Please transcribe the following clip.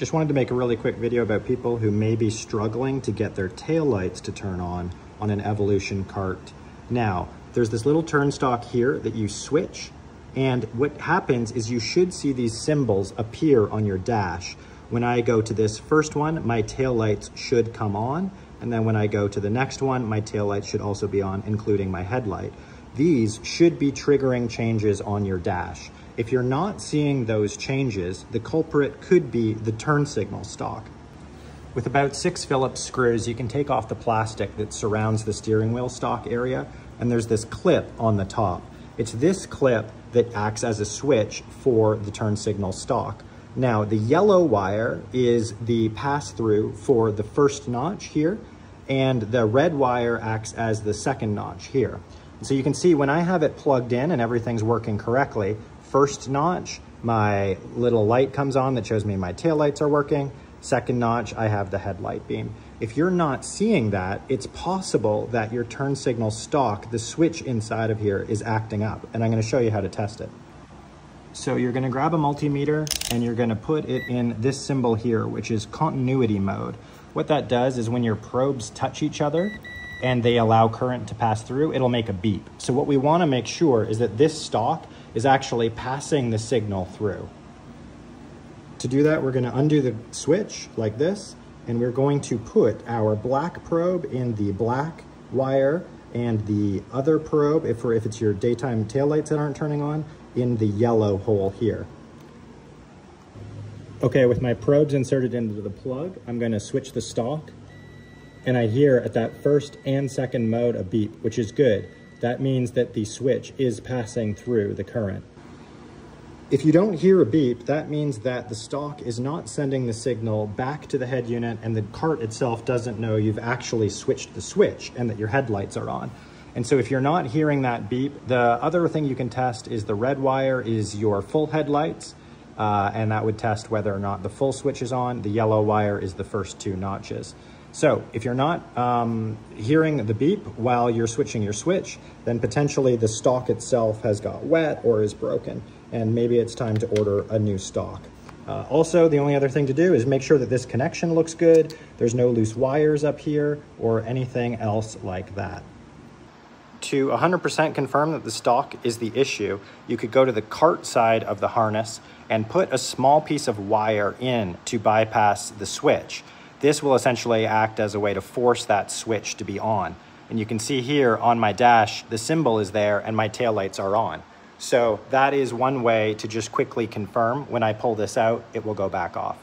Just wanted to make a really quick video about people who may be struggling to get their tail lights to turn on on an Evolution cart. Now, there's this little turn stalk here that you switch and what happens is you should see these symbols appear on your dash. When I go to this first one, my tail lights should come on. And then when I go to the next one, my tail lights should also be on, including my headlight. These should be triggering changes on your dash. If you're not seeing those changes, the culprit could be the turn signal stalk. With about six Phillips screws, you can take off the plastic that surrounds the steering wheel stalk area, and there's this clip on the top. It's this clip that acts as a switch for the turn signal stalk. Now, the yellow wire is the pass-through for the first notch here, and the red wire acts as the second notch here. So you can see when I have it plugged in and everything's working correctly, first notch, my little light comes on that shows me my tail lights are working. Second notch, I have the headlight beam. If you're not seeing that, it's possible that your turn signal stalk, the switch inside of here is acting up. And I'm gonna show you how to test it. So you're gonna grab a multimeter and you're gonna put it in this symbol here, which is continuity mode. What that does is when your probes touch each other and they allow current to pass through, it'll make a beep. So what we wanna make sure is that this stalk is actually passing the signal through. To do that, we're gonna undo the switch like this, and we're going to put our black probe in the black wire and the other probe, if, if it's your daytime taillights that aren't turning on, in the yellow hole here. Okay, with my probes inserted into the plug, I'm gonna switch the stalk, and I hear at that first and second mode a beep, which is good. That means that the switch is passing through the current. If you don't hear a beep, that means that the stalk is not sending the signal back to the head unit and the cart itself doesn't know you've actually switched the switch and that your headlights are on. And so if you're not hearing that beep, the other thing you can test is the red wire is your full headlights, uh, and that would test whether or not the full switch is on. The yellow wire is the first two notches. So if you're not um, hearing the beep while you're switching your switch, then potentially the stalk itself has got wet or is broken, and maybe it's time to order a new stalk. Uh, also, the only other thing to do is make sure that this connection looks good, there's no loose wires up here, or anything else like that. To 100% confirm that the stalk is the issue, you could go to the cart side of the harness and put a small piece of wire in to bypass the switch. This will essentially act as a way to force that switch to be on. And you can see here on my dash, the symbol is there and my taillights are on. So that is one way to just quickly confirm when I pull this out, it will go back off.